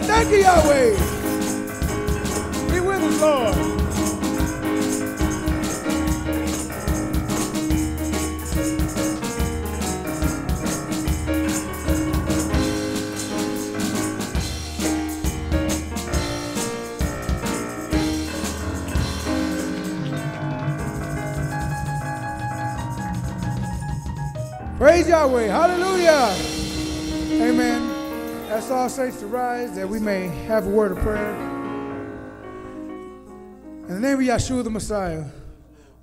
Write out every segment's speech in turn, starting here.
God. Thank you, Yahweh. Be with us, Lord. Praise Yahweh. Hallelujah ask all saints to rise that we may have a word of prayer. In the name of Yeshua the Messiah,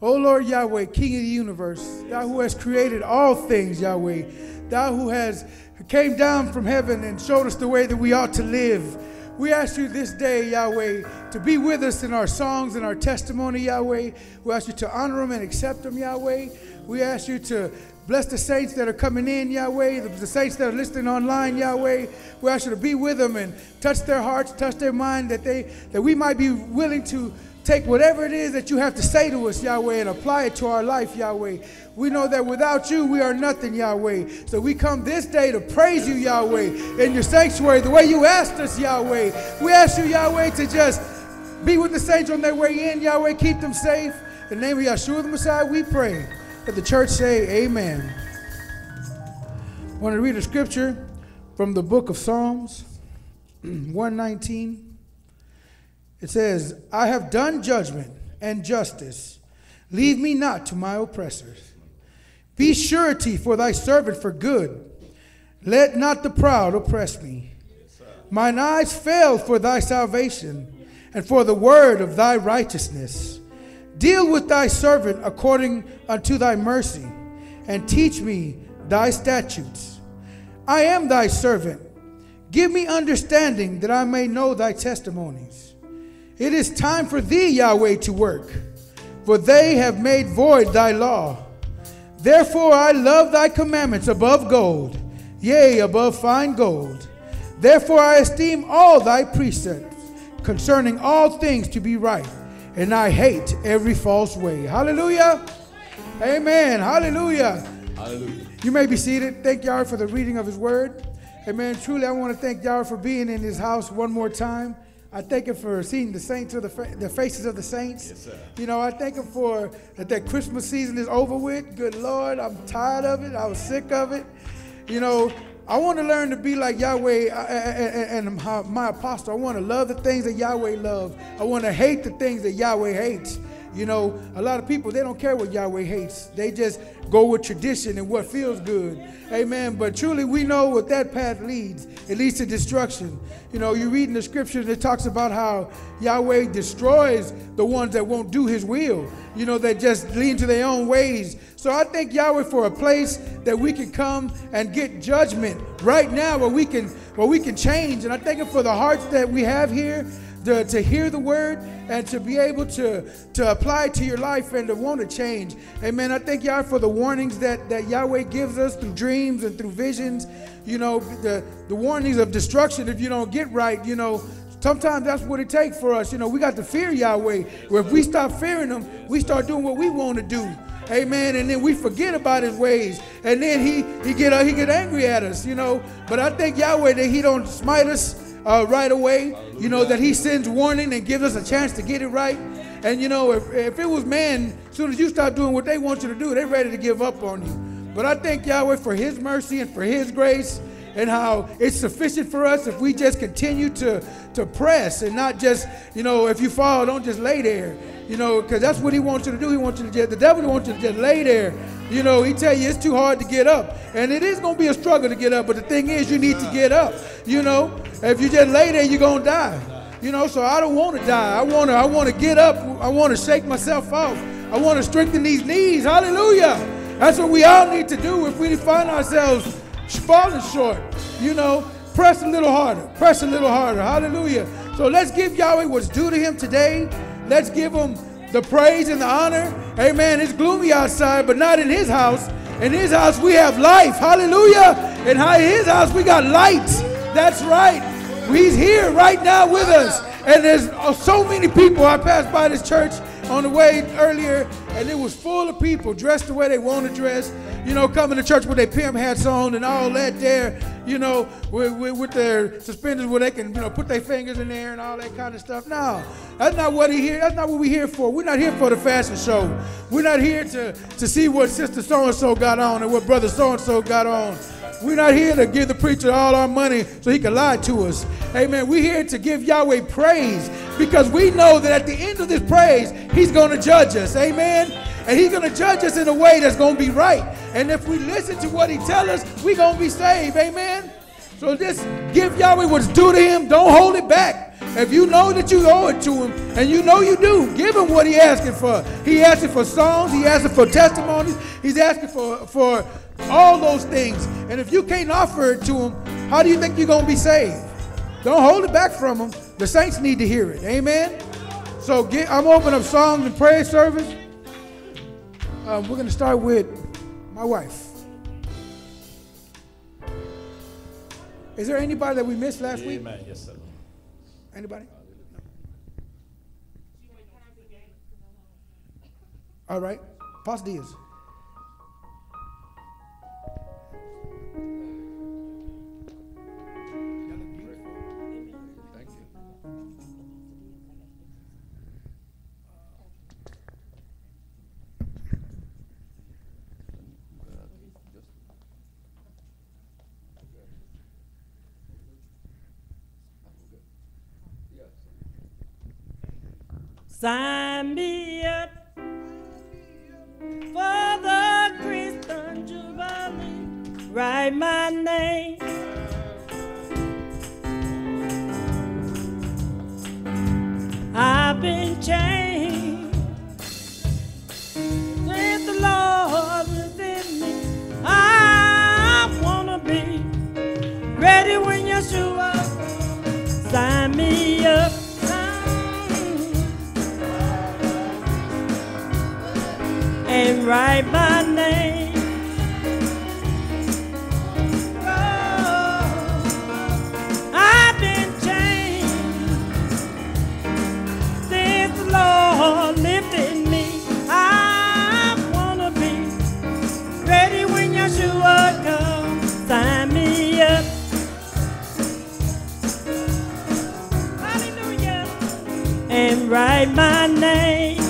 O Lord Yahweh, King of the universe, thou who has created all things, Yahweh, thou who has came down from heaven and showed us the way that we ought to live. We ask you this day, Yahweh, to be with us in our songs and our testimony, Yahweh. We ask you to honor them and accept them, Yahweh. We ask you to Bless the saints that are coming in, Yahweh. The, the saints that are listening online, Yahweh. We ask you to be with them and touch their hearts, touch their mind, that they that we might be willing to take whatever it is that you have to say to us, Yahweh, and apply it to our life, Yahweh. We know that without you, we are nothing, Yahweh. So we come this day to praise you, Yahweh, in your sanctuary, the way you asked us, Yahweh. We ask you, Yahweh, to just be with the saints on their way in, Yahweh. Keep them safe. In the name of Yeshua the Messiah, we pray. Let the church say, Amen. I want to read a scripture from the book of Psalms 119. It says, I have done judgment and justice. Leave me not to my oppressors. Be surety for thy servant for good. Let not the proud oppress me. Mine eyes fail for thy salvation and for the word of thy righteousness. Deal with thy servant according unto thy mercy, and teach me thy statutes. I am thy servant. Give me understanding that I may know thy testimonies. It is time for thee, Yahweh, to work, for they have made void thy law. Therefore I love thy commandments above gold, yea, above fine gold. Therefore I esteem all thy precepts concerning all things to be right and I hate every false way. Hallelujah. Amen. Hallelujah. Hallelujah. You may be seated. Thank Yahweh for the reading of his word. Amen. Truly, I want to thank Yahweh for being in his house one more time. I thank him for seeing the saints of the, fa- the faces of the saints. Yes, sir. You know, I thank him for that, that Christmas season is over with. Good Lord, I'm tired of it. I was sick of it. You know, I want to learn to be like Yahweh and my apostle. I want to love the things that Yahweh loves. I want to hate the things that Yahweh hates. You know, a lot of people, they don't care what Yahweh hates. They just go with tradition and what feels good. Amen. But truly, we know what that path leads. It leads to destruction. You know, you read in the scriptures, it talks about how Yahweh destroys the ones that won't do his will, you know, that just lean to their own ways. So I thank Yahweh for a place that we can come and get judgment right now where we can where we can change. And I thank him for the hearts that we have here to, to hear the word and to be able to, to apply to your life and to want to change. Amen. I thank y'all for the warnings that, that Yahweh gives us through dreams and through visions. You know, the, the warnings of destruction if you don't get right, you know, Sometimes that's what it takes for us. You know, we got to fear Yahweh. Where if we stop fearing Him, we start doing what we want to do. Amen. And then we forget about His ways, and then He He get uh, He get angry at us. You know. But I thank Yahweh that He don't smite us uh, right away. You know, that he sends warning and gives us a chance to get it right. And you know, if, if it was man, as soon as you start doing what they want you to do, they're ready to give up on you. But I thank Yahweh for his mercy and for his grace and how it's sufficient for us if we just continue to, to press and not just, you know, if you fall, don't just lay there. You know, because that's what he wants you to do. He wants you to just, the devil wants you to just lay there. You know, he tell you it's too hard to get up. And it is going to be a struggle to get up. But the thing is, you need to get up. You know, if you just lay there, you're going to die. You know, so I don't want to die. I want to I want to get up. I want to shake myself off. I want to strengthen these knees. Hallelujah. That's what we all need to do if we find ourselves falling short. You know, press a little harder. Press a little harder. Hallelujah. So let's give Yahweh what's due to him today. Let's give him the praise and the honor. Amen. It's gloomy outside, but not in his house. In his house, we have life. Hallelujah. And in his house, we got light. That's right. He's here right now with us. And there's so many people. I passed by this church on the way earlier, and it was full of people dressed the way they want to dress you know, coming to church with their pimp hats on and all that there, you know, with, with, with, their suspenders where they can, you know, put their fingers in there and all that kind of stuff. No, that's not what he here. That's not what we're here for. We're not here for the fashion show. We're not here to, to see what sister so-and-so got on and what brother so-and-so got on. We're not here to give the preacher all our money so he can lie to us. Amen. We're here to give Yahweh praise because we know that at the end of this praise, he's going to judge us. Amen. And he's going to judge us in a way that's going to be right. And if we listen to what he tells us, we're going to be saved. Amen. So just give Yahweh what's due to him. Don't hold it back. If you know that you owe it to him, and you know you do, give him what he's asking for. He asking for songs, he asking for testimonies, he's asking for, for all those things. And if you can't offer it to him, how do you think you're going to be saved? Don't hold it back from him. The saints need to hear it. Amen? So get, I'm opening up songs and prayer service. Um, we're going to start with my wife. Is there anybody that we missed last Amen. week? Yes, sir. Anybody? All right. Paz Diaz. Sign me up for the Christian Jubilee. Write my name. I've been changed. Since the Lord within me. I wanna be ready when Yeshua sign me up. Write my name. Oh, I've been changed since the Lord lifted me. I wanna be ready when Yeshua comes. Sign me up. Hallelujah. And write my name.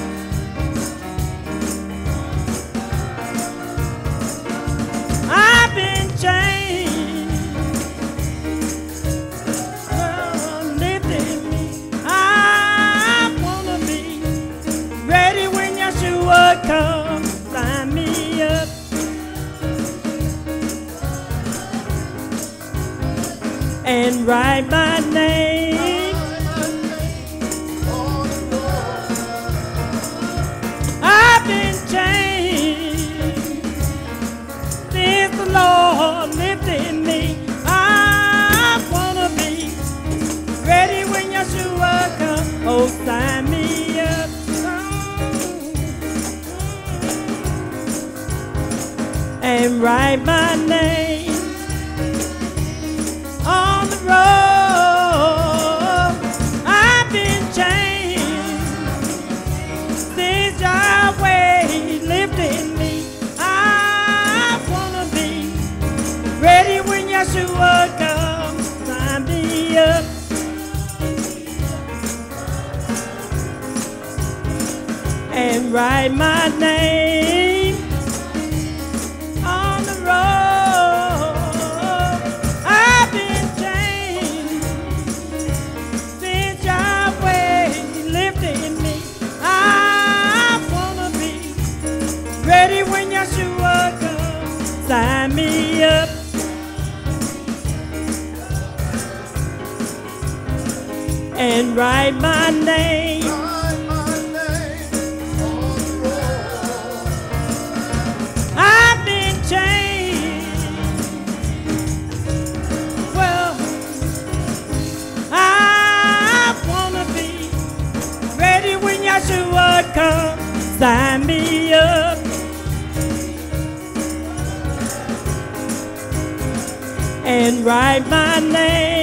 And write Me up. And write my name.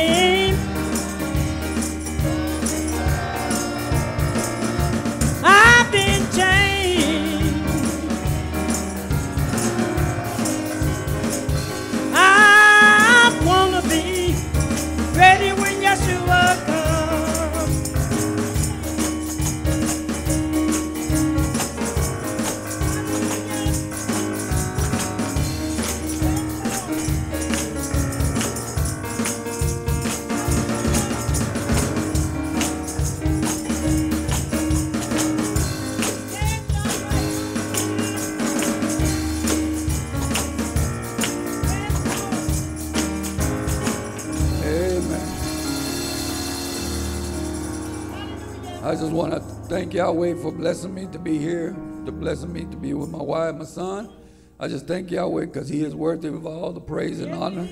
Just want to thank Yahweh for blessing me to be here, to blessing me to be with my wife, my son. I just thank Yahweh because He is worthy of all the praise and honor.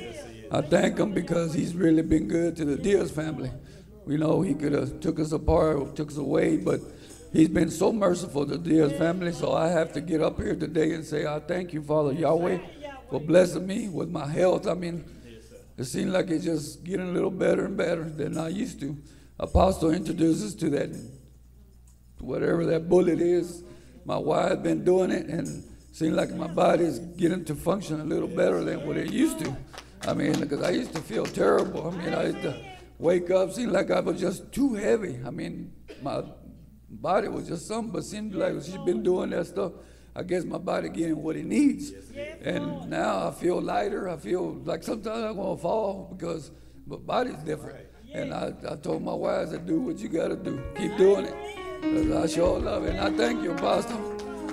I thank Him because He's really been good to the Diaz family. We know He could have took us apart, took us away, but He's been so merciful to the Diaz family. So I have to get up here today and say, I thank you, Father Yahweh, for blessing me with my health. I mean, it seems like it's just getting a little better and better than I used to. Apostle introduces to that, whatever that bullet is. My wife been doing it, and seems like my body is getting to function a little better than what it used to. I mean, because I used to feel terrible. I mean, I used to wake up, seemed like I was just too heavy. I mean, my body was just something, but seemed like she's been doing that stuff. I guess my body getting what it needs. And now I feel lighter. I feel like sometimes I'm to fall because my body's different. And I, I told my I said, do what you got to do. Keep doing it. I sure love it. And I thank you, Pastor.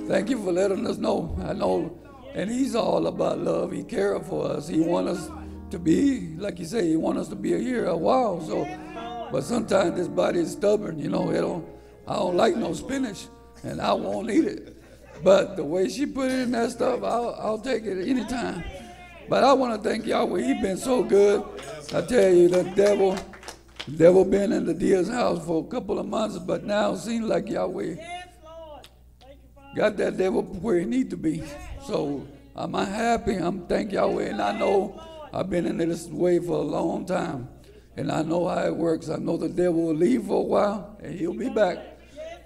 Thank you for letting us know. I know. And he's all about love. He cares for us. He wants us to be, like you say, he wants us to be here a while. So, but sometimes this body is stubborn. You know, it don't, I don't like no spinach, and I won't eat it. But the way she put it in that stuff, I'll, I'll take it anytime. But I want to thank Yahweh. He's been so good. I tell you, the devil, the devil been in the Diaz house for a couple of months, but now it seems like Yahweh Yes, Lord. Thank you, Father. got that devil where he need to be. So I'm happy. I'm thank Yahweh, and I know I've been in this way for a long time, and I know how it works. I know the devil will leave for a while, and he'll be back.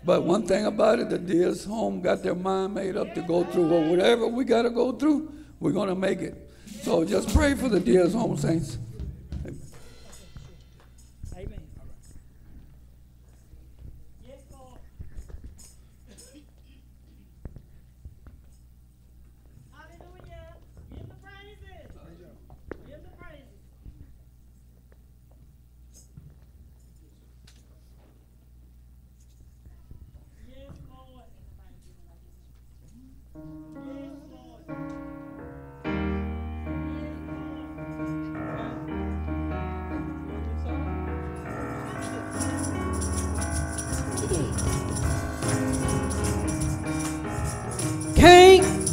But one thing about it, the Diaz home got their mind made up to go through well, whatever we got to go through. We're gonna make it. So just pray for the Diaz home, saints.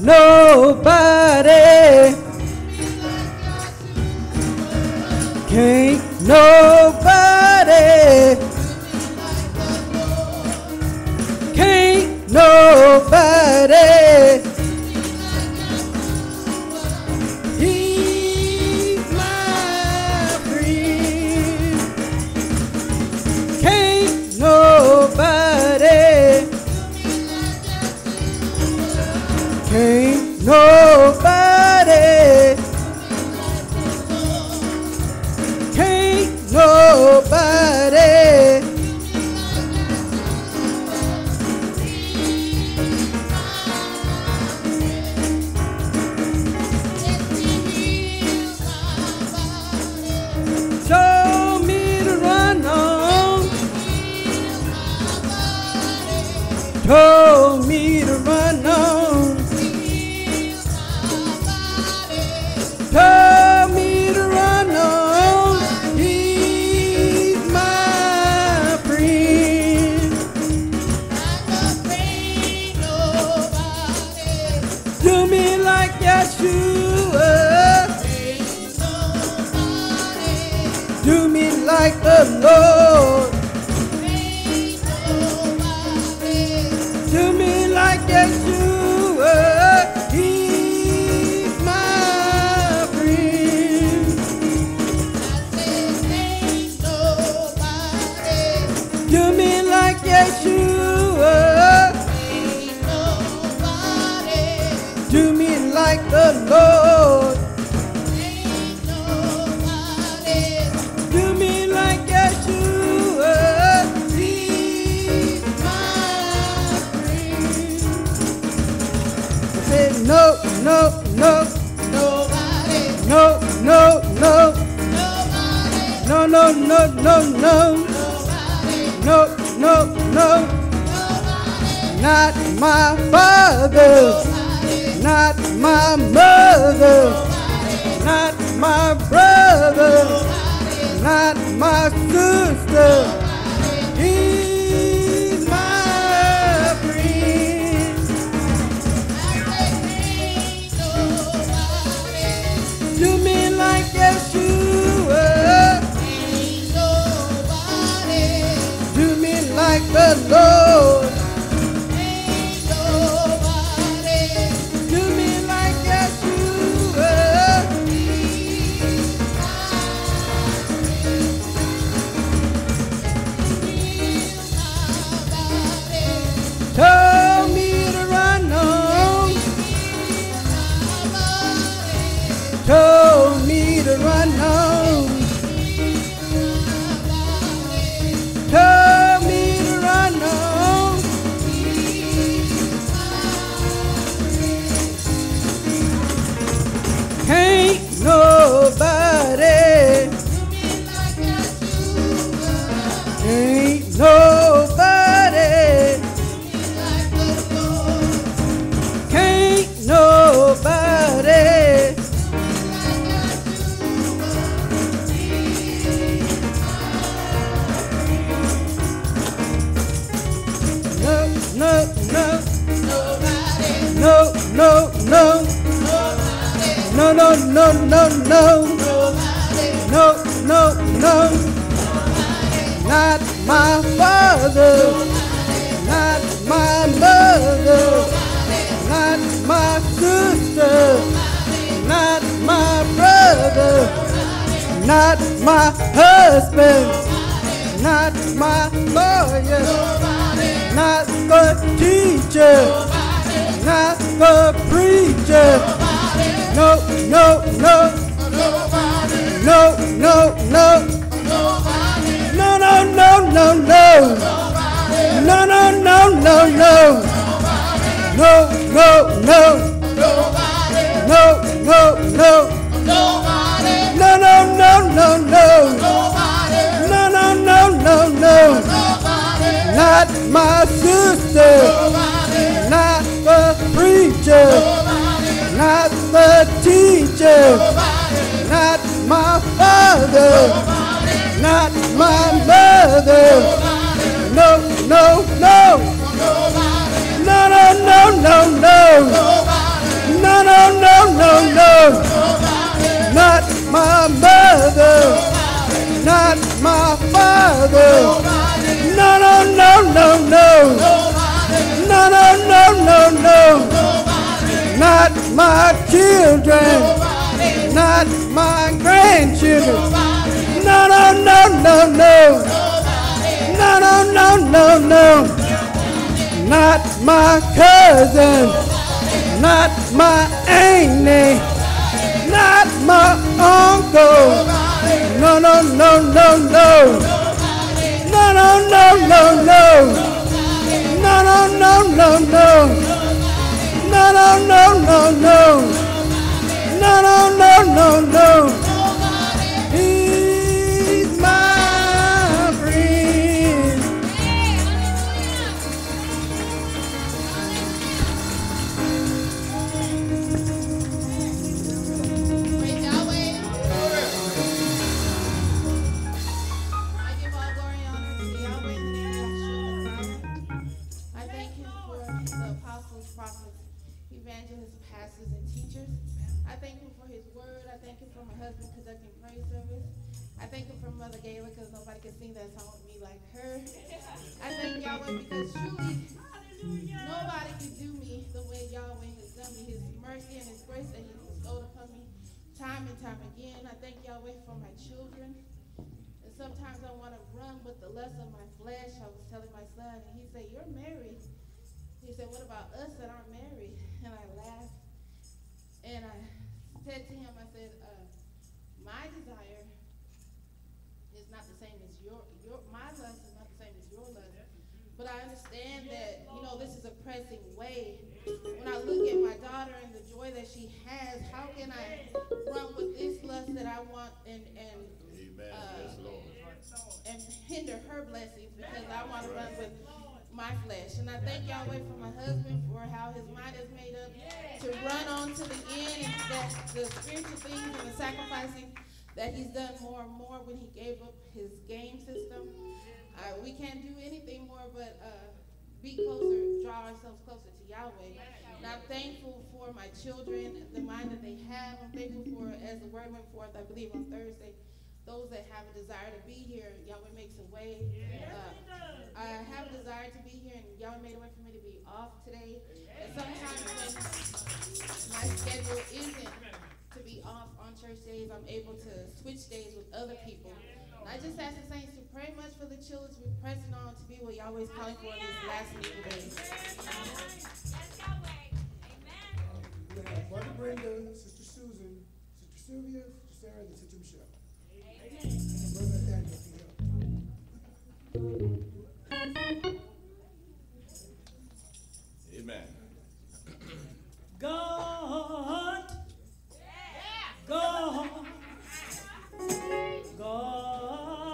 Nobody, can't nobody, Ain't no go. No, no, no. No, no, no. No, no, no, no, no. Body, no, no, no, no, no. No not my sister. Not the preacher. Not the teacher. Not my father. Not my mother. No, no, no. No, no, no, no, no. No, no, no, no, no. Not my mother. Not my father. No, no, no, no, no. No, no, no, no, no. Not my children. Not my grandchildren. No, no, no, no, no. No, no, no, no, no. Not my cousin. Not my auntie. Not my uncle. No, no, no, no, no. No, no, no, no, no. No, no, no, no, no. No, no, no, no, no. No, no, no, no, no. For Mother Gayla because nobody can sing that song with me like her. I thank Yahweh because truly nobody can do me the way Yahweh has done me. His mercy and his grace that he bestowed upon me time and time again. I thank Yahweh for my children. And sometimes I want to run with the lust of my flesh. I was telling my son, and he said, You're married. He said, What about us that aren't married? And I laughed. And I said to him, I said, uh, My desire not the same as your, your, my lust is not the same as your lust. But I understand that, you know, this is a pressing way. When I look at my daughter and the joy that she has, how can I run with this lust that I want and, and, uh, and hinder her blessings because I want to run with my flesh. And I thank Yahweh for my husband for how his mind is made up to run on to the end and that the spiritual things and the sacrificing that he's done more and more when he gave up his game system. Uh, we can't do anything more but uh, be closer, draw ourselves closer to Yahweh. And I'm thankful for my children, the mind that they have. I'm thankful for, as the word went forth, I believe on Thursday, those that have a desire to be here, Yahweh makes a way. Uh, I have a desire to be here, and Yahweh made a way for me to be off today. And sometimes when my schedule isn't to be off on church days, I'm able to switch days with other people. And I just ask the saints to pray much for the children to be pressing on to be what Yahweh's calling for in these last and evil days. We have Mother Brenda, Sister Susan, Sister Sylvia, Sister Sarah, and Sister Michelle. And Brother Nathaniel, if you Amen. God. God. God. God.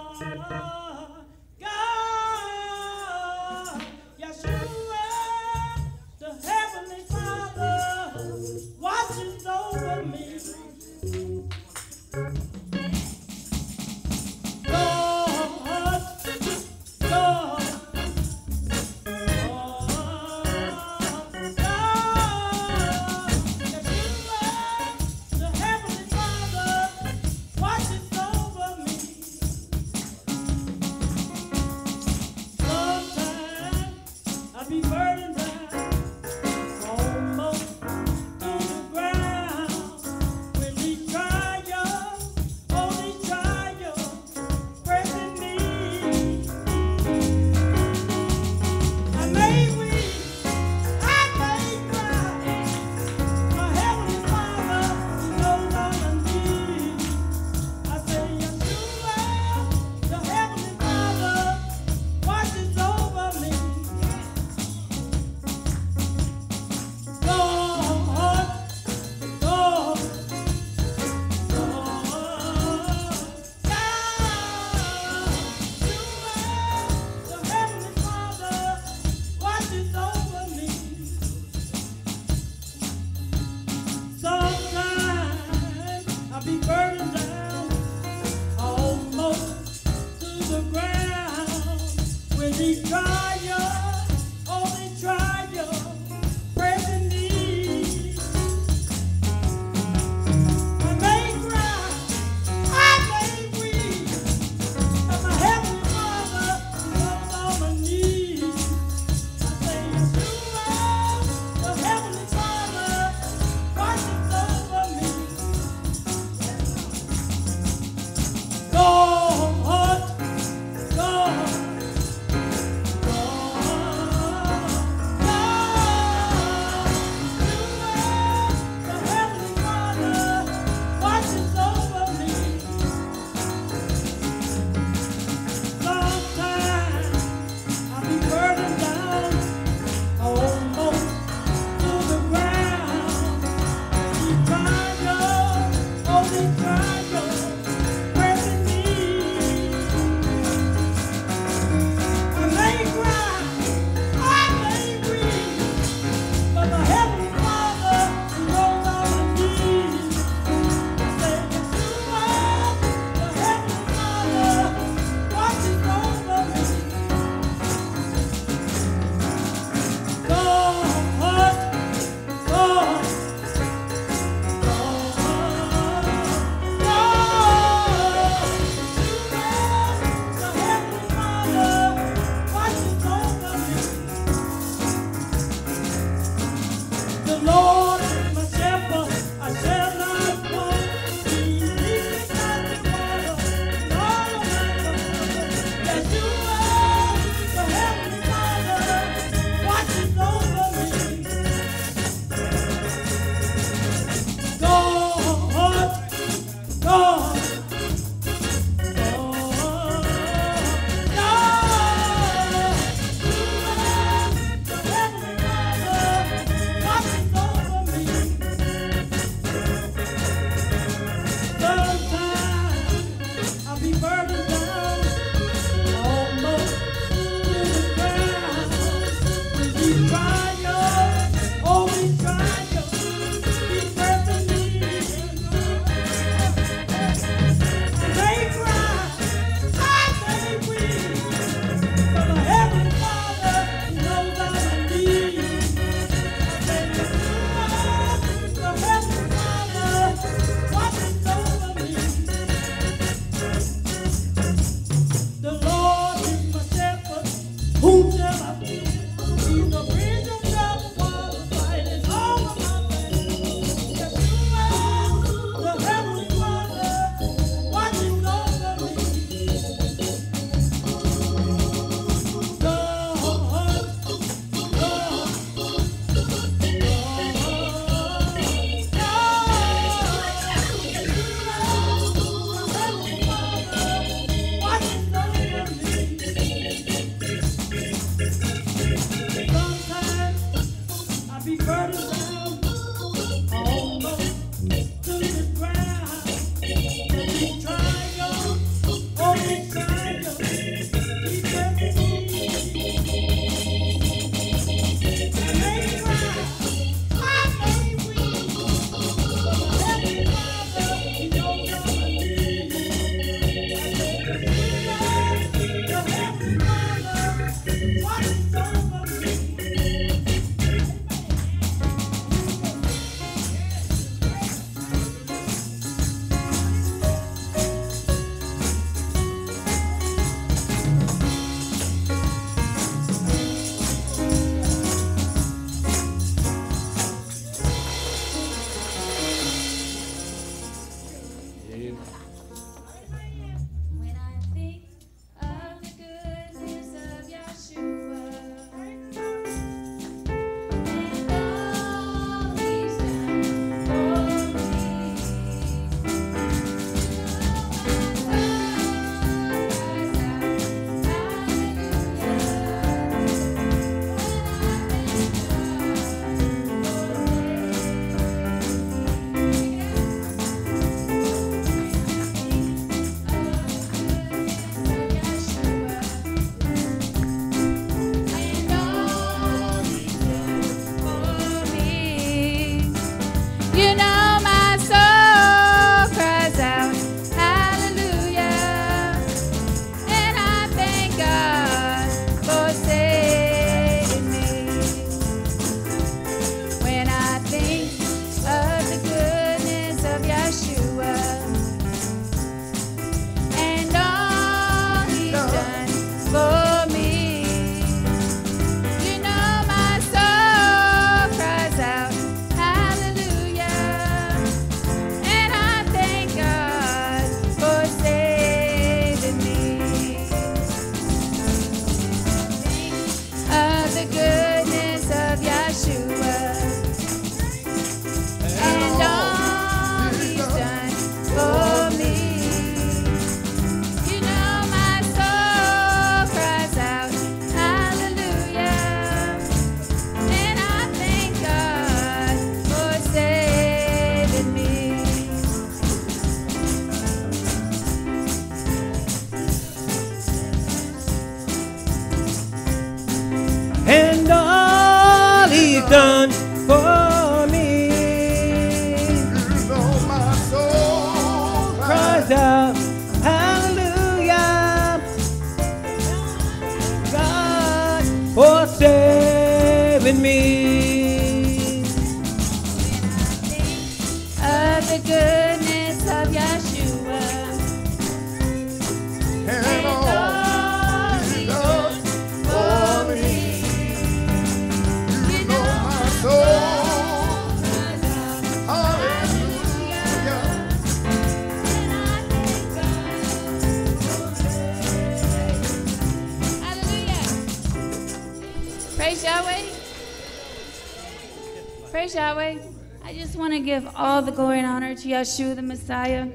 Yahweh. I just want to give all the glory and honor to Yeshua the Messiah.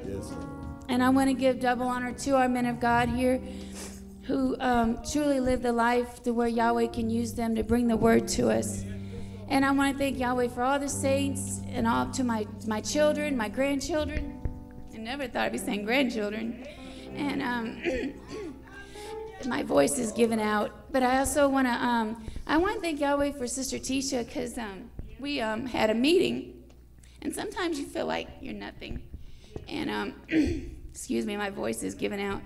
And I want to give double honor to our men of God here who um, truly live the life to where Yahweh can use them to bring the word to us. And I want to thank Yahweh for all the saints and all to my, my children, my grandchildren. I never thought I'd be saying grandchildren. And um, my voice is given out. But I also want to um, I want to thank Yahweh for Sister Tisha because um, we um, had a meeting, and sometimes you feel like you're nothing. And um, excuse me, my voice is giving out.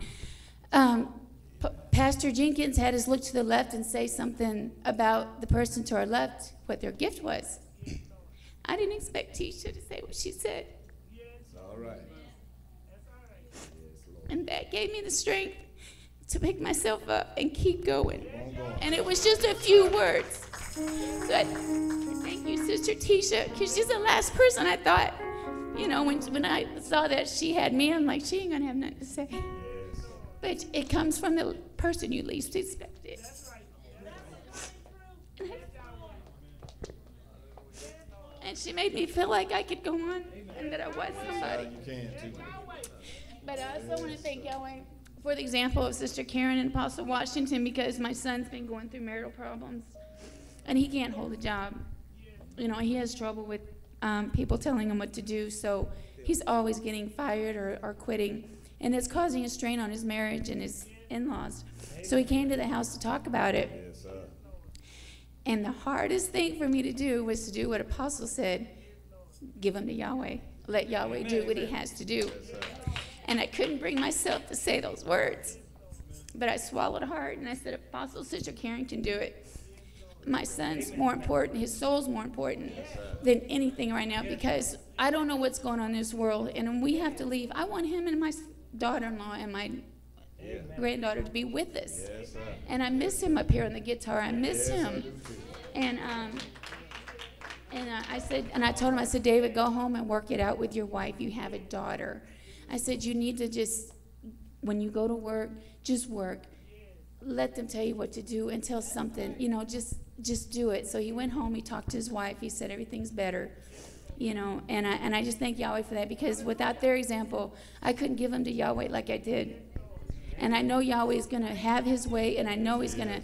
Um, P- Pastor Jenkins had us look to the left and say something about the person to our left, what their gift was. I didn't expect Tisha to say what she said. All right. And that gave me the strength to pick myself up and keep going. And it was just a few words. So I, thank you, Sister Tisha, because she's the last person I thought, you know, when, when I saw that she had me, I'm like, she ain't going to have nothing to say. But it comes from the person you least expect it. And she made me feel like I could go on and that I was somebody. Uh, too. But I also want to thank Yahweh for the example of Sister Karen and Apostle Washington because my son's been going through marital problems and he can't hold a job. You know, he has trouble with um, people telling him what to do, so he's always getting fired or, or quitting. And it's causing a strain on his marriage and his in laws. So he came to the house to talk about it. Yes. And the hardest thing for me to do was to do what Apostle said give him to Yahweh. Let Yahweh do what he has to do. And I couldn't bring myself to say those words. But I swallowed hard and I said, Apostle Sister Carrington, do it. My son's more important, his soul's more important than anything right now because I don't know what's going on in this world. And we have to leave, I want him and my daughter in law and my granddaughter to be with us. And I miss him up here on the guitar. I miss him. And um, and I said, and I told him, I said, David, go home and work it out with your wife. You have a daughter. I said, you need to just, when you go to work, just work. Let them tell you what to do until something, you know, just just do it. So he went home. He talked to his wife. He said everything's better, you know. And I and I just thank Yahweh for that because without their example, I couldn't give him to Yahweh like I did. And I know Yahweh is going to have his way, and I know he's going to.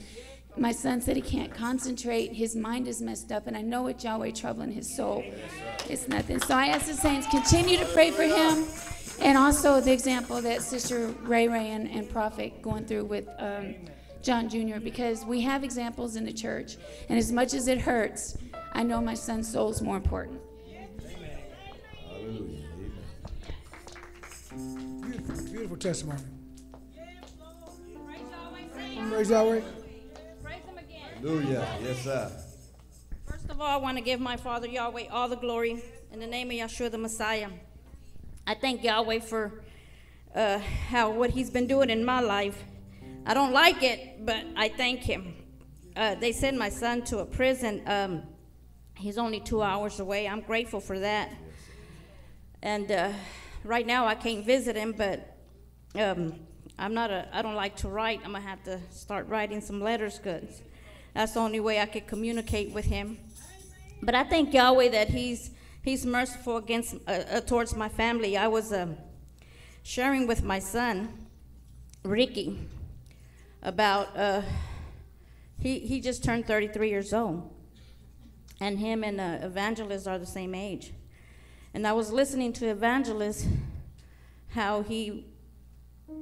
My son said he can't concentrate. His mind is messed up, and I know it's Yahweh troubling his soul. It's nothing. So I ask the saints continue to pray for him, and also the example that Sister Ray Ray and, and Prophet going through with um, John Jr. Because we have examples in the church, and as much as it hurts, I know my son's soul is more important. Hallelujah. Amen. Beautiful, beautiful testimony. Praise Yahweh. Praise him again. Hallelujah. Yes, sir. First of all, I want to give my Father Yahweh all the glory in the name of Yeshua the Messiah. I thank Yahweh for uh, how what He's been doing in my life. I don't like it, but I thank Him. Uh, they sent my son to a prison. Um, he's only two hours away. I'm grateful for that. And uh, right now, I can't visit him, but um, I'm not a. I don't like to write. I'm gonna have to start writing some letters, cause that's the only way I could communicate with him. But I thank Yahweh that He's He's merciful against uh, uh, towards my family. I was um, sharing with my son, Ricky, about uh, he he just turned 33 years old, and him and uh, Evangelist are the same age. And I was listening to Evangelist how he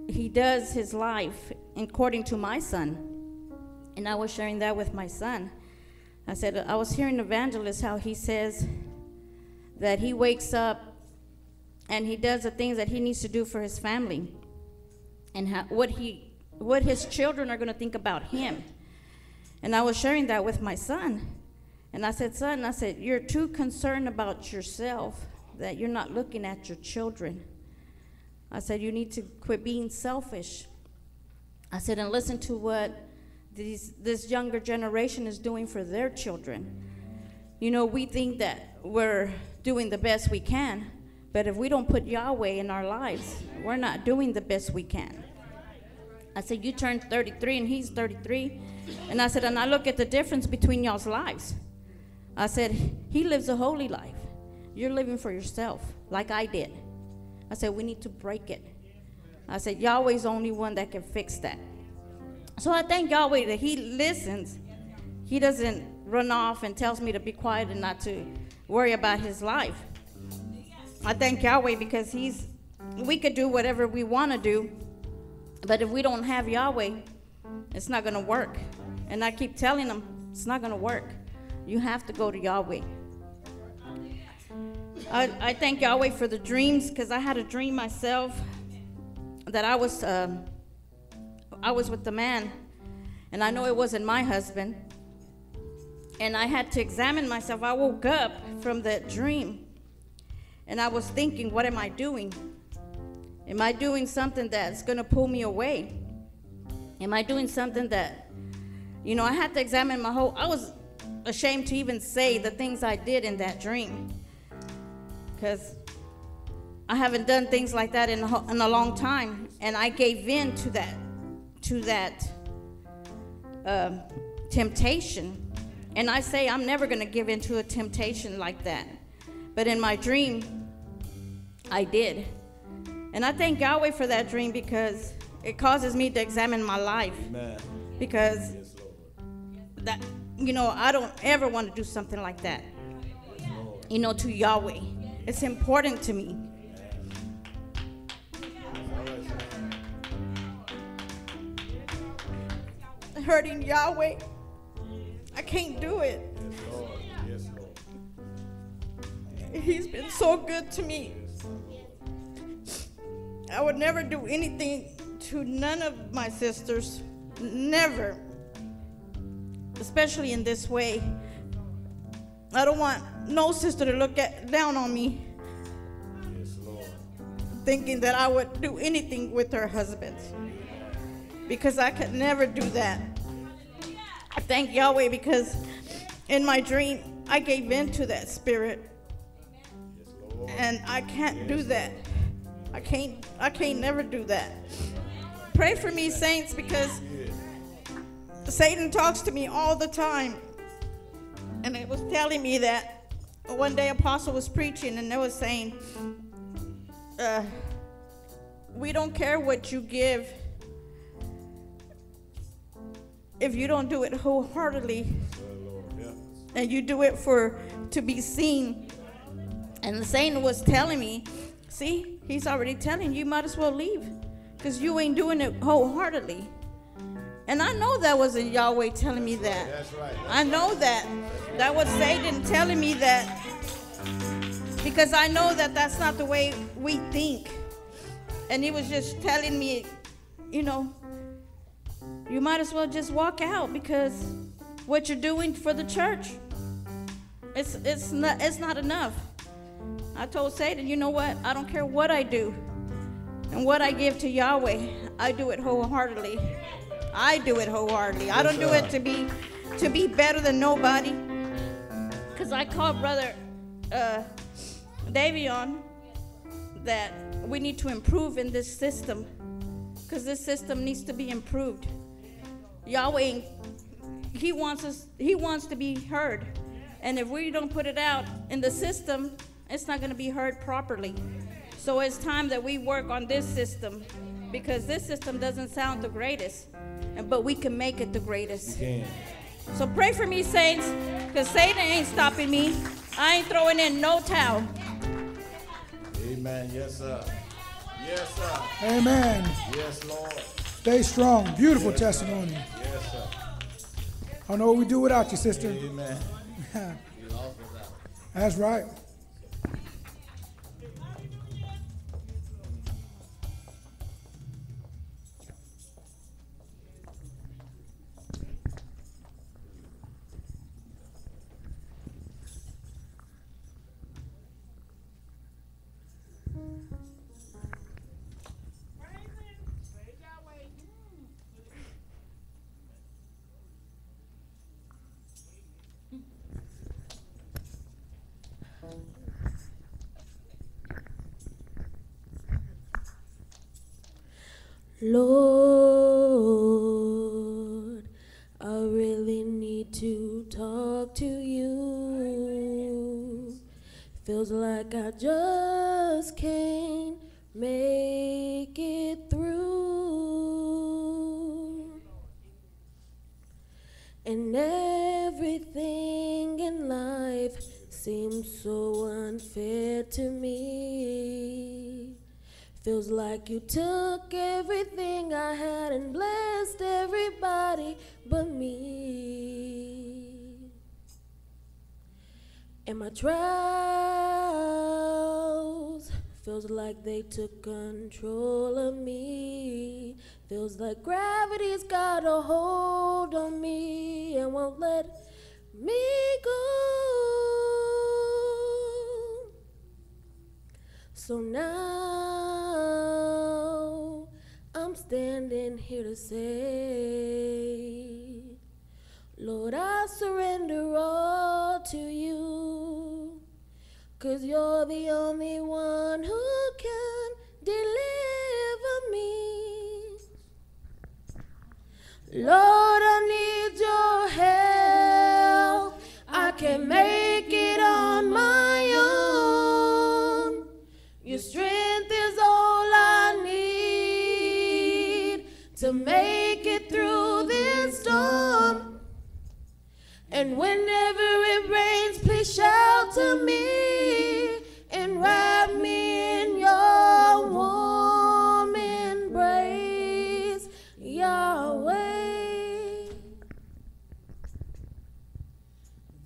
he does his life according to my son. And I was sharing that with my son. I said, I was hearing Evangelist how he says that he wakes up and he does the things that he needs to do for his family and how, what, he, what his children are going to think about him. And I was sharing that with my son. And I said, Son, I said, you're too concerned about yourself that you're not looking at your children. I said, You need to quit being selfish. I said, And listen to what these, this younger generation is doing for their children. You know, we think that we're doing the best we can, but if we don't put Yahweh in our lives, we're not doing the best we can. I said, You turned 33 and he's 33. And I said, And I look at the difference between y'all's lives. I said, He lives a holy life. You're living for yourself, like I did. I said, We need to break it. I said, Yahweh's the only one that can fix that. So I thank Yahweh that He listens. He doesn't run off and tells me to be quiet and not to worry about His life. I thank Yahweh because He's, we could do whatever we want to do, but if we don't have Yahweh, it's not going to work. And I keep telling them, it's not going to work. You have to go to Yahweh. I, I thank Yahweh for the dreams because I had a dream myself that I was um, I was with the man, and I know it wasn't my husband. And I had to examine myself. I woke up from that dream, and I was thinking, what am I doing? Am I doing something that's going to pull me away? Am I doing something that, you know, I had to examine my whole. I was ashamed to even say the things I did in that dream because I haven't done things like that in a, in a long time, and I gave in to that, to that um temptation. And I say I'm never going to give in to a temptation like that, but in my dream, I did, and I thank Yahweh for that dream because it causes me to examine my life. Because that you know I don't ever want to do something like that. You know, to Yahweh, it's important to me. Hurting Yahweh, I can't do it. He's been so good to me. I would never do anything to none of my sisters. Never. Especially in this way. I don't want no sister to look at, down on me. Thinking that I would do anything with her husband Because I could never do that. I thank Yahweh because in my dream I gave in to that spirit. And I can't do that. I can't I can't never do that. Pray for me, saints, because Satan talks to me all the time. And it was telling me that one day apostle was preaching and they was saying, uh, we don't care what you give if you don't do it wholeheartedly and you do it for to be seen. And the Satan was telling me, see, he's already telling you, you might as well leave because you ain't doing it wholeheartedly. And I know that wasn't Yahweh telling me that. That's right. I know that. That was Satan telling me that because I know that that's not the way we think. And he was just telling me, you know, you might as well just walk out because what you're doing for the church, it's it's not it's not enough. I told Satan, you know what? I don't care what I do and what I give to Yahweh, I do it wholeheartedly. I do it wholeheartedly. I don't do it to be to be better than nobody. Cause I called brother uh, Davion that we need to improve in this system. Cause this system needs to be improved. Yahweh, He wants us. He wants to be heard, and if we don't put it out in the system, it's not going to be heard properly. So it's time that we work on this system because this system doesn't sound the greatest, but we can make it the greatest. So pray for me, saints, because Satan ain't stopping me. I ain't throwing in no towel. Amen. Yes, sir. Yes, sir. Amen. Yes, Lord. Stay strong. Beautiful testimony. Yes, sir. I don't know what we do without you, sister. Amen. That's right. Lord, I really need to talk to you. Feels like I just can't make it through. And everything in life seems so unfair to me. Feels like you took everything I had and blessed everybody but me. And my trials feels like they took control of me. Feels like gravity's got a hold on me and won't let me go. So now standing here to say, Lord, I surrender all to you. Cause you're the only one who can deliver me. Lord, I need your help. I can't whenever it rains, please shelter to me and wrap me in your warm embrace, Yahweh.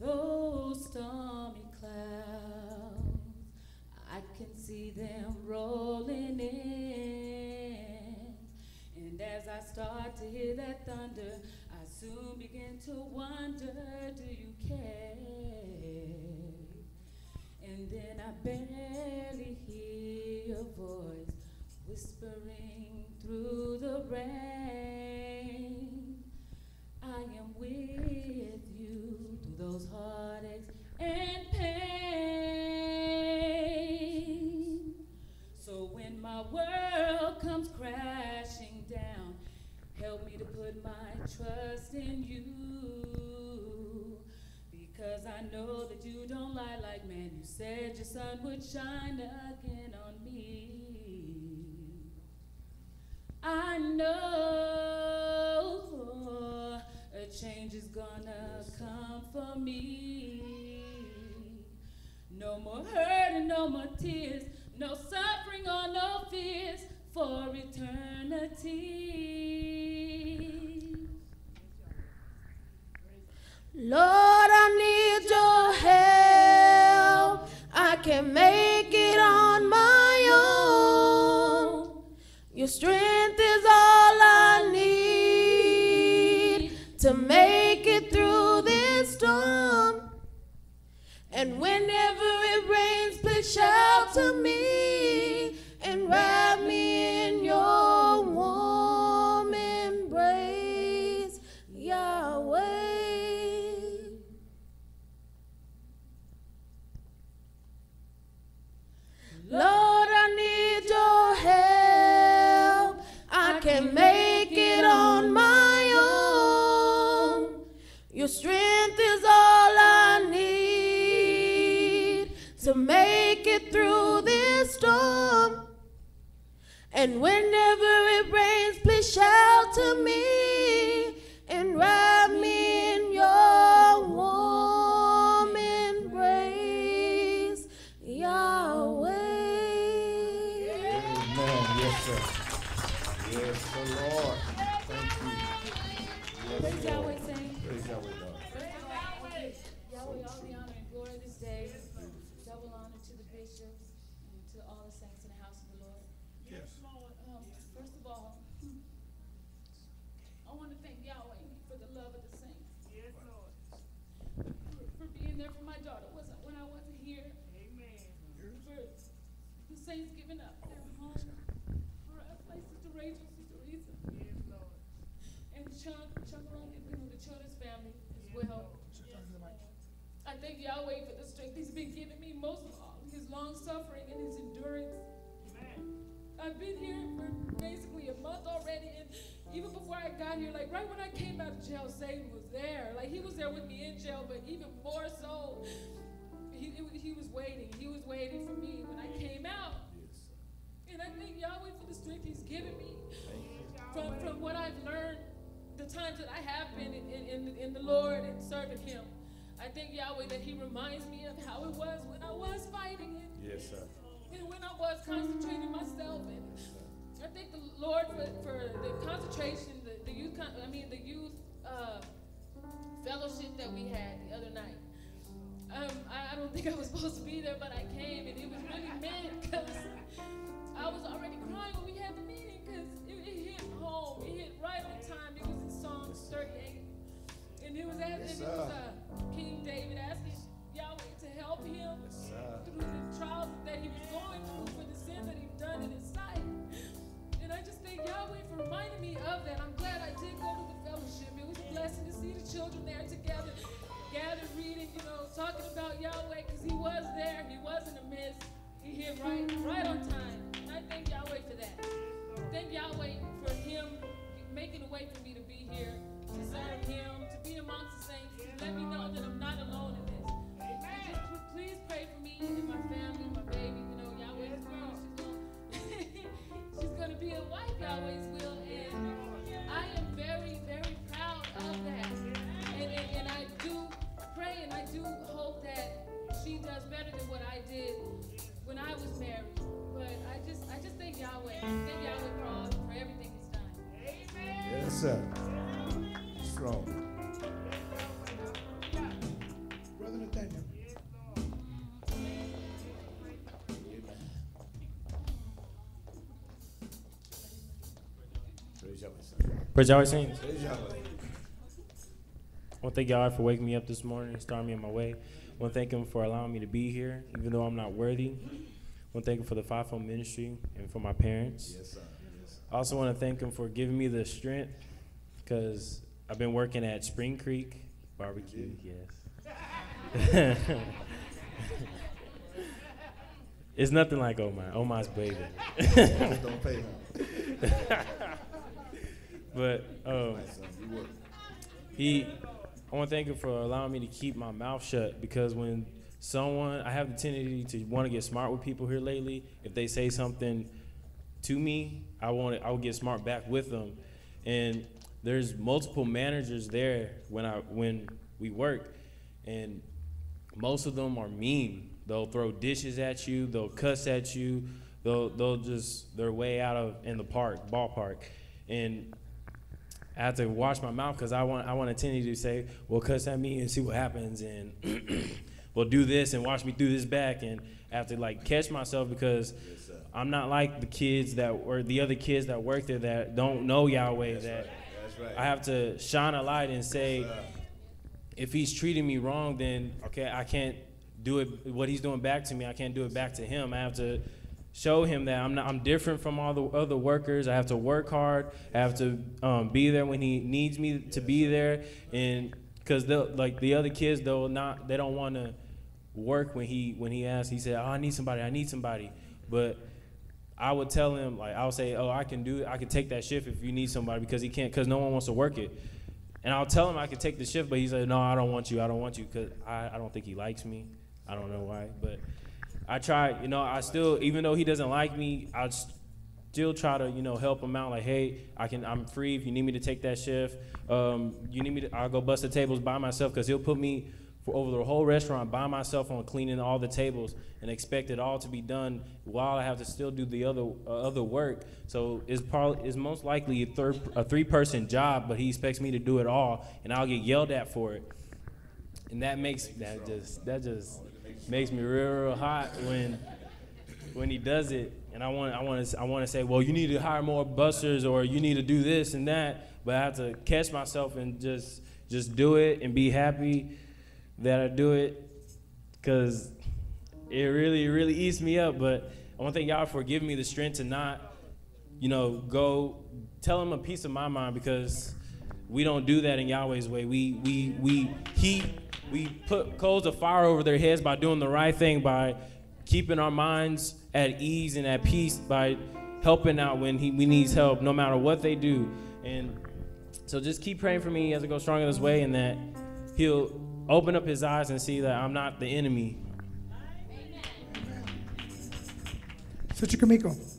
Those stormy clouds, I can see them rolling in. And as I start to hear that thunder, soon begin to wonder do you care? And then I barely hear your voice whispering through the rain. I am with you through those heartaches and trust in you. Because I know that you don't lie like man. You said your sun would shine again on me. I know a change is gonna come for me. No more hurt and no more tears, no suffering or no fears for eternity. Lord, I need your help. I can't make it on my own. Your strength is all I need to make it through this storm. And whenever it rains, please shelter me through this storm. And whenever I've been here for basically a month already, and even before I got here, like right when I came out of jail, Satan was there. Like he was there with me in jail, but even more so, he, he was waiting. He was waiting for me when I came out. And I thank Yahweh for the strength He's given me from, from what I've learned, the times that I have been in, in, in the Lord and serving Him. I thank Yahweh that He reminds me of how it was when I was fighting him. Yes, sir and when I was concentrating myself. And I thank the Lord for, for the concentration, the, the youth, con- I mean, the youth uh, fellowship that we had the other night. Um, I, I don't think I was supposed to be there, but I came, and it was really meant because I was already crying when we had the meeting because it, it hit home. It hit right on time. It was in Psalms 38. And it was, as, Yes, and it was uh, King David asking Yahweh to help him through the trials that he was going Sir. Strong. Brother Nathaniel. Praise Yahweh, son. Praise Yahweh Saints. Praise Yahweh. I want to thank God for waking me up this morning and starting me on my way. I want to thank Him for allowing me to be here, even though I'm not worthy. I want to thank Him for the fivefold ministry and for my parents. Yes, sir. Yes. I also want to thank Him for giving me the strength because I've been working at Spring Creek Barbecue. Yes. it's nothing like Omar. Omar's baby. Don't pay him. but um, Right, son. You work. he, I want to thank him for allowing me to keep my mouth shut because when someone, I have the tendency to want to get smart with people here lately. If they say something to me, I want I will get smart back with them. And there's multiple managers there when I when we work, and most of them are mean. They'll throw dishes at you. They'll cuss at you. They'll they'll just they're way out of in the park ballpark, and I have to watch my mouth because I want I want a tendency to say, well, cuss at me and see what happens, and well, do this and watch me do this back, and I have to like catch myself because I'm not like the kids that or the other kids that work there that don't know Yahweh. that That's right. I have to shine a light and say, if he's treating me wrong, then okay, I can't do it. What he's doing back to me, I can't do it back to him. I have to show him that I'm not. I'm different from all the other workers. I have to work hard. I have to um, be there when he needs me to be there, and because like the other kids, they'll not. They don't want to work when he when he asks. He said, "Oh, I need somebody. I need somebody," but I would tell him like I would say, "Oh, I can do it. I can take that shift if you need somebody because he can't because no one wants to work it." And I'll tell him I can take the shift, but he's like, "No, I don't want you. I don't want you because I, I don't think he likes me. I don't know why, but I try. You know, I still even though he doesn't like me, I still try to you know help him out. Like, hey, I can. I'm free if you need me to take that shift. Um, you need me to. I'll go bust the tables by myself because he'll put me for over the whole restaurant by myself on cleaning all the tables and expect it all to be done while I have to still do the other uh, other work. So it's probably it's most likely a third a three person job, but he expects me to do it all, and I'll get yelled at for it. And that makes that just that just makes me real real hot when when he does it. And I want I want to I want to say, well, you need to hire more busters or you need to do this and that. But I have to catch myself and just just do it and be happy that I do it because it really, really eats me up. But I want to thank y'all for giving me the strength to not, you know, go tell him a piece of my mind because we don't do that in Yahweh's way. We, we, we, he, we put coals of fire over their heads by doing the right thing, by keeping our minds at ease and at peace, by helping out when he, we needs help, no matter what they do. And so just keep praying for me as I go strong in this way and that he'll open up his eyes and see that I'm not the enemy. Amen. Sister Kamiko.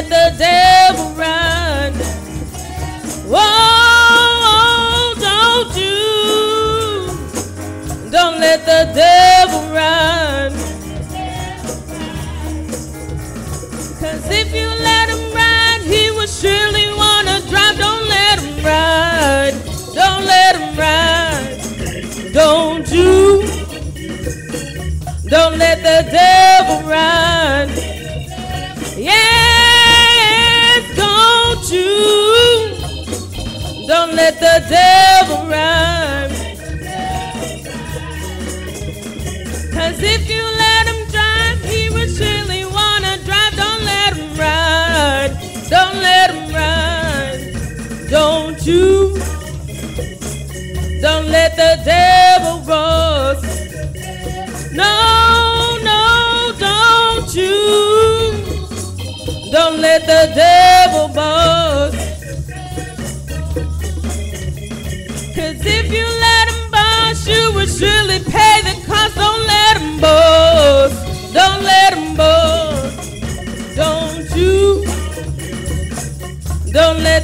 Let the devil run. Whoa, don't you? Don't let the devil run. Cause if you let him ride, he will surely wanna drive. Don't let him ride. Don't let him ride. Don't you? Don't let the devil run. Cause if you let him drive, he will surely wanna drive. Don't let him ride. Don't let him ride. Don't you? Don't let the devil boss. No, no, don't you? Don't let the devil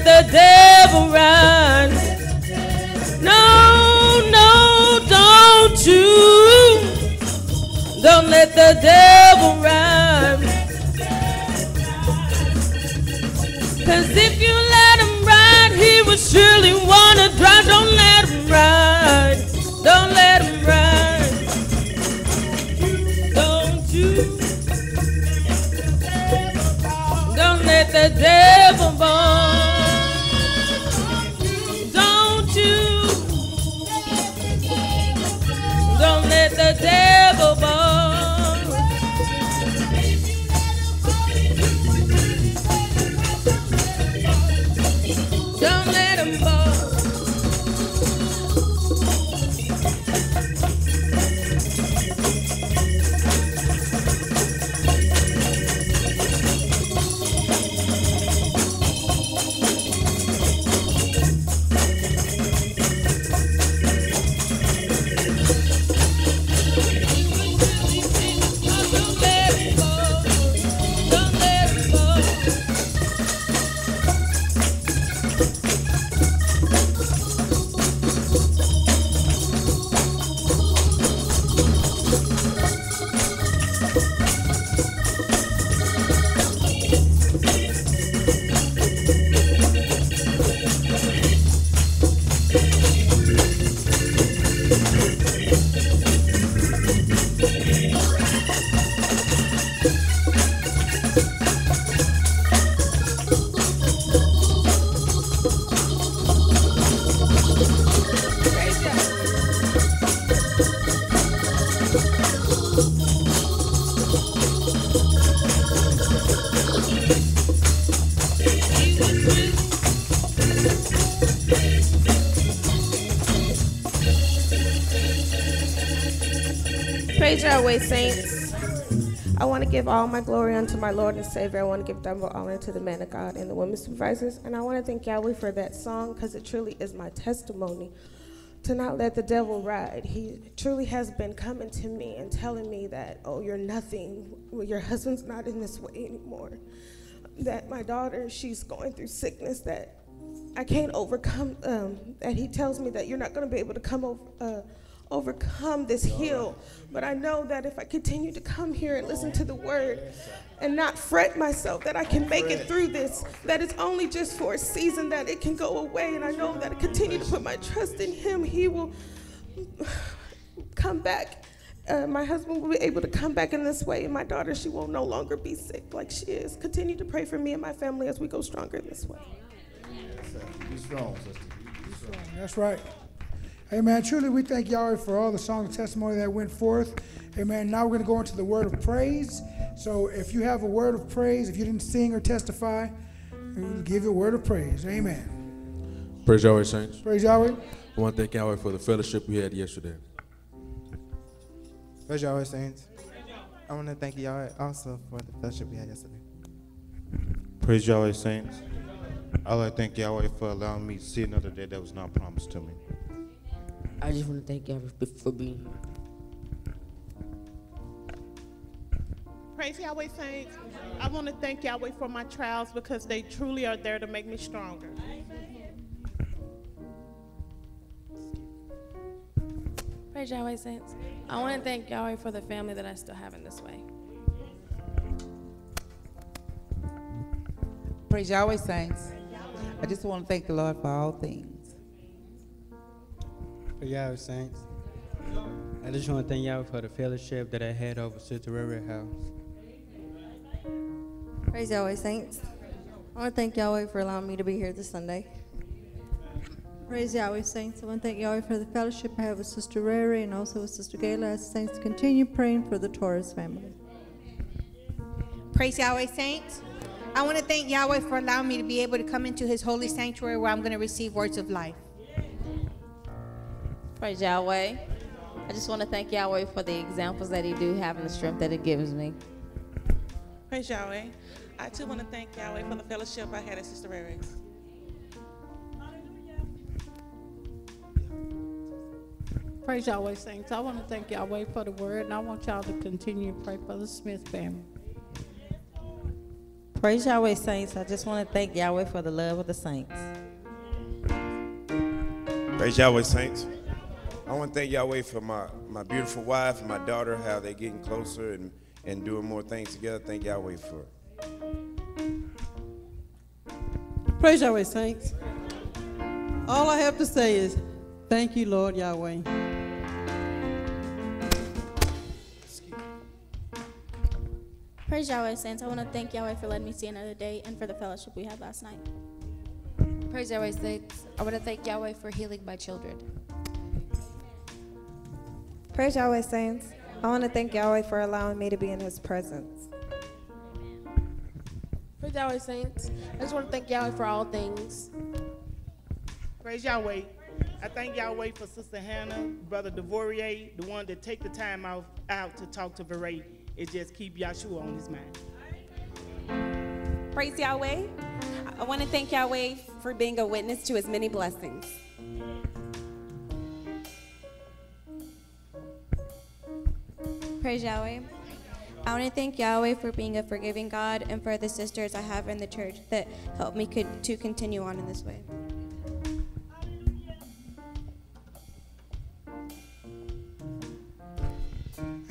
the devil runs. No, no, don't you? Don't let the devil run. Cause Saints. I want to give all my glory unto my Lord and Savior. I want to give double honor to the man of God and the women supervisors. And I want to thank Yahweh for that song because it truly is my testimony to not let the devil ride. He truly has been coming to me and telling me that, oh, you're nothing. Your husband's not in this way anymore. That my daughter, she's going through sickness that I can't overcome. Um, and He tells me that you're not going to be able to come over. Uh, overcome this hill. but i know that if i continue to come here and listen to the word and not fret myself that i can make it through this that it's only just for a season that it can go away. And i know that i continue to put my trust in him. He will come back. Uh, my husband will be able to come back in this way. And my daughter she will no longer be sick like she is. Continue to pray for me and my family as we go stronger in this way. Be strong, sister. Be strong. That's right. Amen. Truly, we thank Yahweh for all the song and testimony that went forth. Amen. Now we're going to go into the word of praise. So if you have a word of praise, if you didn't sing or testify, we'll give you a word of praise. Amen. Praise Yahweh, saints. Praise Yahweh. I want to thank Yahweh for the fellowship we had yesterday. Praise Yahweh, saints. I want to thank Yahweh also for the fellowship we had yesterday. Praise Yahweh, saints. I like to thank Yahweh for allowing me to see another day that was not promised to me. I just want to thank Yahweh for- for being here. Praise Yahweh, saints. I want to thank Yahweh for my trials because they truly are there to make me stronger. Praise Yahweh, saints. I want to thank Yahweh for the family that I still have in this way. Praise Yahweh, saints. I just want to thank the Lord for all things. For Yahweh Saints. I just want to thank Yahweh for the fellowship that I had over Sister Rary House. Praise Yahweh, saints. I want to thank Yahweh for allowing me to be here this Sunday. Praise Yahweh, saints. I want to thank Yahweh for the fellowship I have with Sister Rary and also with Sister Gayla. As saints, continue praying for the Torres family. Praise Yahweh, saints. I want to thank Yahweh for allowing me to be able to come into his holy sanctuary where I'm going to receive words of life. Praise Yahweh. I just want to thank Yahweh for the examples that He do have and the strength that it gives me. Praise Yahweh. I too want to thank Yahweh for the fellowship I had at Sister Rary's. Praise Yahweh, saints. I want to thank Yahweh for the word, and I want y'all to continue to pray for the Smith family. Praise Yahweh, saints. I just want to thank Yahweh for the love of the saints. Praise Yahweh, saints. I want to thank Yahweh for my, my beautiful wife and my daughter, how they're getting closer and, and doing more things together. Thank Yahweh for it. Praise Yahweh, saints. All I have to say is, thank you, Lord Yahweh. Praise Yahweh, saints. I want to thank Yahweh for letting me see another day and for the fellowship we had last night. Praise Yahweh, saints. I want to thank Yahweh for healing my children. Praise Yahweh, saints. I want to thank Yahweh for allowing me to be in his presence. Praise Yahweh, saints. I just want to thank Yahweh for all things. Praise Yahweh. I thank Yahweh for Sister Hannah, Brother Devorier, the one that take the time out, out to talk to Veray. It just keep Yahshua on his mind. Praise Yahweh. I want to thank Yahweh for being a witness to his many blessings. Praise Yahweh. I want to thank Yahweh for being a forgiving God and for the sisters I have in the church that help me co- to continue on in this way.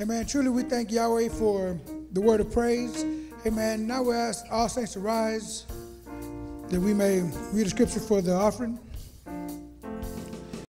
Amen. Truly, we thank Yahweh for the word of praise. Amen. Now we ask all saints to rise that we may read the scripture for the offering.